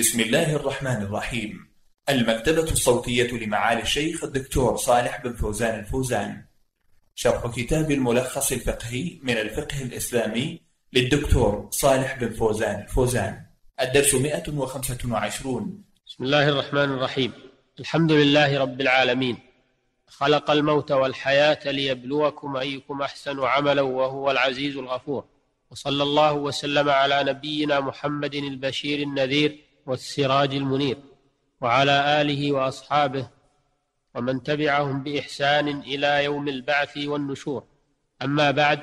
بسم الله الرحمن الرحيم. المكتبة الصوتية لمعالي الشيخ الدكتور صالح بن فوزان الفوزان. شرح كتاب الملخص الفقهي من الفقه الإسلامي للدكتور صالح بن فوزان الفوزان. الدرس 125 بسم الله الرحمن الرحيم. الحمد لله رب العالمين. خلق الموت والحياة ليبلوكم أيكم أحسن عملا وهو العزيز الغفور. وصلى الله وسلم على نبينا محمد البشير النذير والسراج المنير وعلى آله وأصحابه ومن تبعهم بإحسان إلى يوم البعث والنشور. أما بعد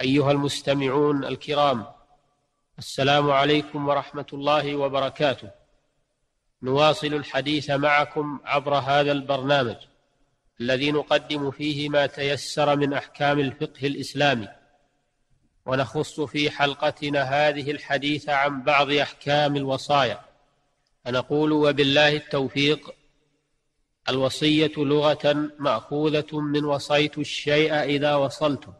أيها المستمعون الكرام السلام عليكم ورحمة الله وبركاته. نواصل الحديث معكم عبر هذا البرنامج الذي نقدم فيه ما تيسر من أحكام الفقه الإسلامي. ونخص في حلقتنا هذه الحديث عن بعض أحكام الوصايا. فنقول وبالله التوفيق الوصية لغة مأخوذة من وصيت الشيء إذا وصلته.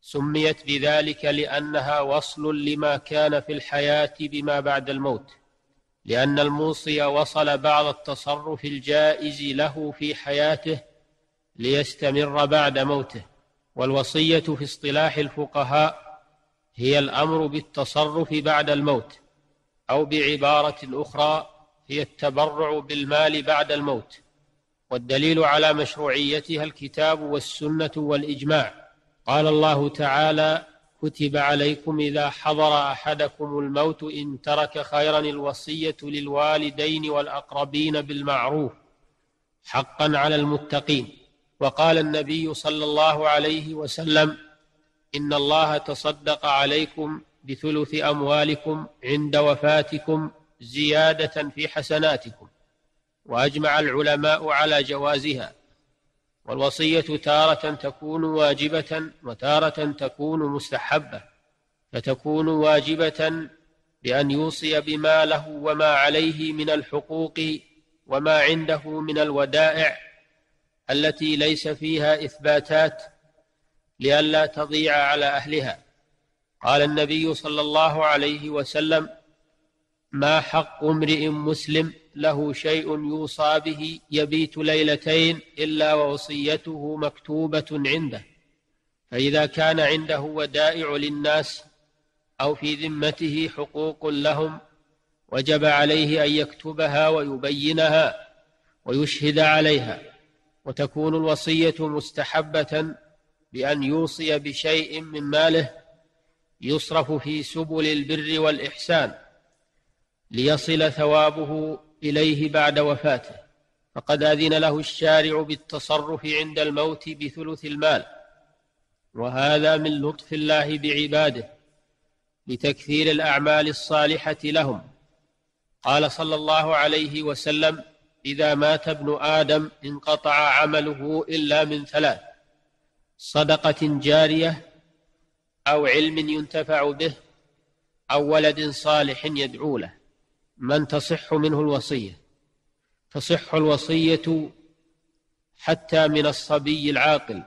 سميت بذلك لأنها وصل لما كان في الحياة بما بعد الموت لأن الموصي وصل بعض التصرف الجائز له في حياته ليستمر بعد موته. والوصية في اصطلاح الفقهاء هي الأمر بالتصرف بعد الموت أو بعبارة أخرى هي التبرع بالمال بعد الموت والدليل على مشروعيتها الكتاب والسنة والإجماع. قال الله تعالى كتب عليكم إذا حضر أحدكم الموت إن ترك خيرا الوصية للوالدين والأقربين بالمعروف حقا على المتقين. وقال النبي صلى الله عليه وسلم إن الله تصدق عليكم بثلث أموالكم عند وفاتكم زيادة في حسناتكم وأجمع العلماء على جوازها والوصية تارة تكون واجبة وتارة تكون مستحبة فتكون واجبة بأن يوصي بما له وما عليه من الحقوق وما عنده من الودائع التي ليس فيها إثباتات لئلا تضيع على أهلها. قال النبي صلى الله عليه وسلم ما حق امرئ مسلم له شيء يوصى به يبيت ليلتين إلا ووصيته مكتوبة عنده. فإذا كان عنده ودائع للناس أو في ذمته حقوق لهم وجب عليه أن يكتبها ويبينها ويشهد عليها. وتكون الوصية مستحبة بان يوصي بشيء من ماله يصرف في سبل البر والإحسان ليصل ثوابه إليه بعد وفاته. فقد أذن له الشارع بالتصرف عند الموت بثلث المال. وهذا من لطف الله بعباده لتكثير الأعمال الصالحة لهم. قال صلى الله عليه وسلم إذا مات ابن آدم انقطع عمله إلا من ثلاث صدقة جارية أو علم ينتفع به أو ولد صالح يدعو له. من تصح منه الوصية؟ تصح الوصية حتى من الصبي العاقل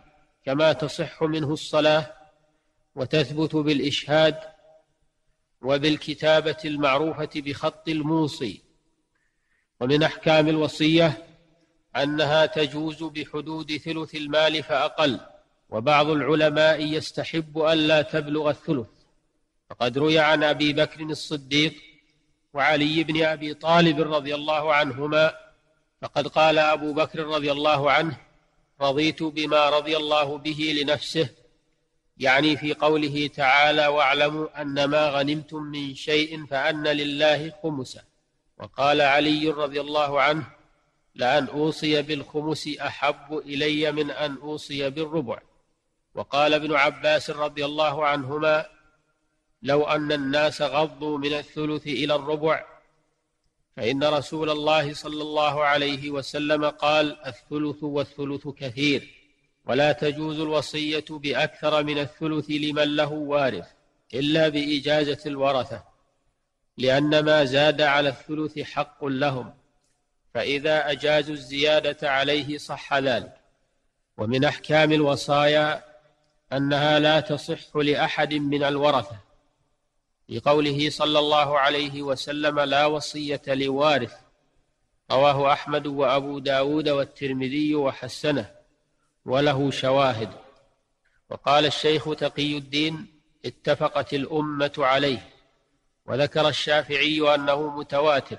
كما تصح منه الصلاة وتثبت بالإشهاد وبالكتابة المعروفة بخط الموصي. ومن احكام الوصية أنها تجوز بحدود ثلث المال فأقل وبعض العلماء يستحب الا تبلغ الثلث. فقد روي عن أبي بكر الصديق وعلي بن أبي طالب رضي الله عنهما فقد قال أبو بكر رضي الله عنه رضيت بما رضي الله به لنفسه. يعني في قوله تعالى واعلموا أن ما غنمتم من شيء فأن لله خمسة. وقال علي رضي الله عنه لأن أوصي بالخمس أحب إلي من أن أوصي بالربع. وقال ابن عباس رضي الله عنهما لو أن الناس غضوا من الثلث إلى الربع فإن رسول الله صلى الله عليه وسلم قال الثلث والثلث كثير ولا تجوز الوصية بأكثر من الثلث لمن له وارث إلا بإجازة الورثة. لأن ما زاد على الثلث حق لهم فإذا أجازوا الزيادة عليه صح ذلك. ومن أحكام الوصايا أنها لا تصح لأحد من الورثة لقوله صلى الله عليه وسلم لا وصية لوارث رواه أحمد وأبو داود والترمذي وحسنه وله شواهد. وقال الشيخ تقي الدين اتفقت الأمة عليه. وذكر الشافعي أنه متواتر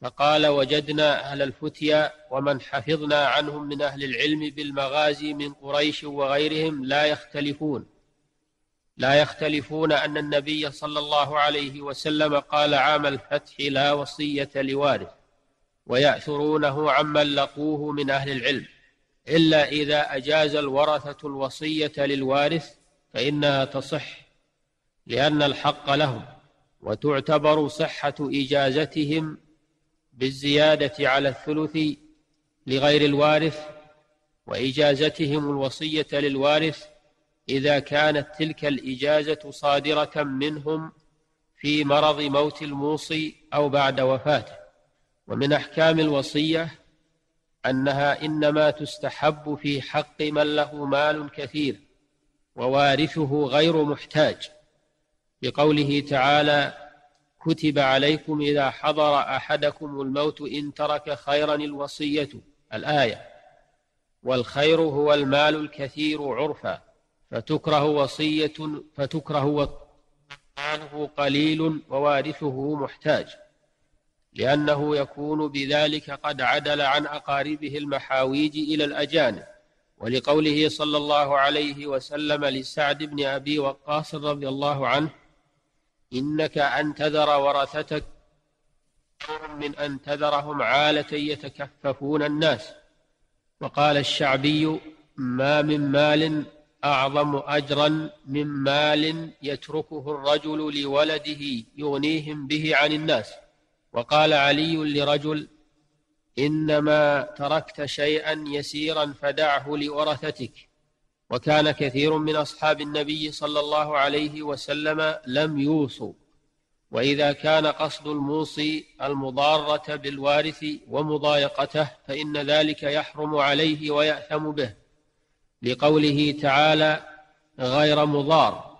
فقال وجدنا أهل الفتيا ومن حفظنا عنهم من أهل العلم بالمغازي من قريش وغيرهم لا يختلفون. لا يختلفون أن النبي صلى الله عليه وسلم قال عام الفتح لا وصية لوارث ويأثرونه عمن لقوه من أهل العلم إلا إذا أجاز الورثة الوصية للوارث فإنها تصح لأن الحق لهم. وتعتبر صحة إجازتهم بالزيادة على الثلث لغير الوارث وإجازتهم الوصية للوارث إذا كانت تلك الإجازة صادرة منهم في مرض موت الموصي أو بعد وفاته. ومن أحكام الوصية أنها إنما تستحب في حق من له مال كثير ووارثه غير محتاج. لقوله تعالى كتب عليكم إذا حضر أحدكم الموت إن ترك خيرا الوصية الآية. والخير هو المال الكثير عرفا فتكره وصية فتكره ماله قليل ووارثه محتاج لأنه يكون بذلك قد عدل عن أقاربه المحاويج إلى الأجانب. ولقوله صلى الله عليه وسلم لسعد بن أبي وقاص رضي الله عنه إنك أن تذر ورثتك من أن تذرهم عالة يتكففون الناس. وقال الشعبي ما من مال أعظم أجرا من مال يتركه الرجل لولده يغنيهم به عن الناس. وقال علي لرجل إنما تركت شيئا يسيرا فدعه لورثتك. وكان كثير من أصحاب النبي صلى الله عليه وسلم لم يوصوا. وإذا كان قصد الموصي المضارة بالوارث ومضايقته فإن ذلك يحرم عليه ويأثم به. لقوله تعالى غير مضار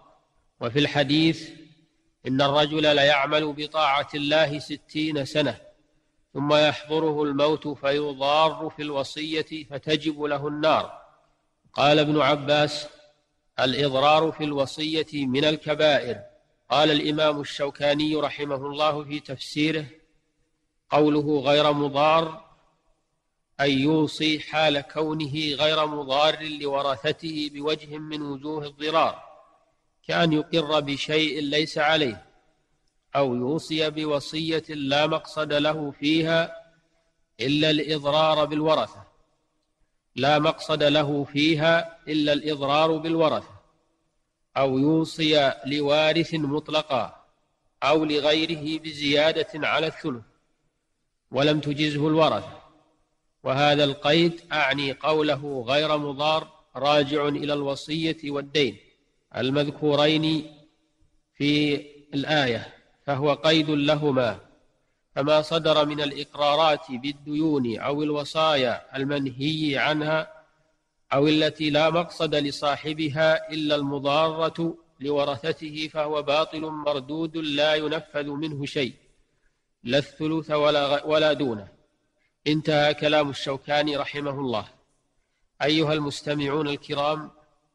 وفي الحديث إن الرجل ليعمل بطاعة الله ستين سنة ثم يحضره الموت فيضار في الوصية فتجب له النار قال ابن عباس الإضرار في الوصية من الكبائر. قال الإمام الشوكاني رحمه الله في تفسيره قوله غير مضار أن يوصي حال كونه غير مضار لورثته بوجه من وجوه الضرار كأن يقر بشيء ليس عليه أو يوصي بوصية لا مقصد له فيها إلا الإضرار بالورثة. لا مقصد له فيها إلا الإضرار بالورثة أو يوصي لوارث مطلقا أو لغيره بزيادة على الثلث ولم تجزه الورثة. وهذا القيد أعني قوله غير مضار راجع إلى الوصية والدين المذكورين في الآية فهو قيد لهما. فما صدر من الإقرارات بالديون أو الوصايا المنهي عنها أو التي لا مقصد لصاحبها إلا المضارة لورثته فهو باطل مردود لا ينفذ منه شيء لا الثلث ولا, ولا دونه. انتهى كلام الشوكاني رحمه الله. أيها المستمعون الكرام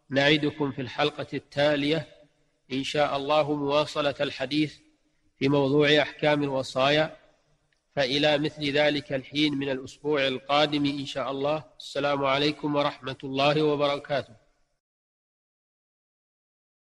نعدكم في الحلقة التالية إن شاء الله مواصلة الحديث في موضوع أحكام الوصايا فإلى مثل ذلك الحين من الأسبوع القادم إن شاء الله. السلام عليكم ورحمة الله وبركاته.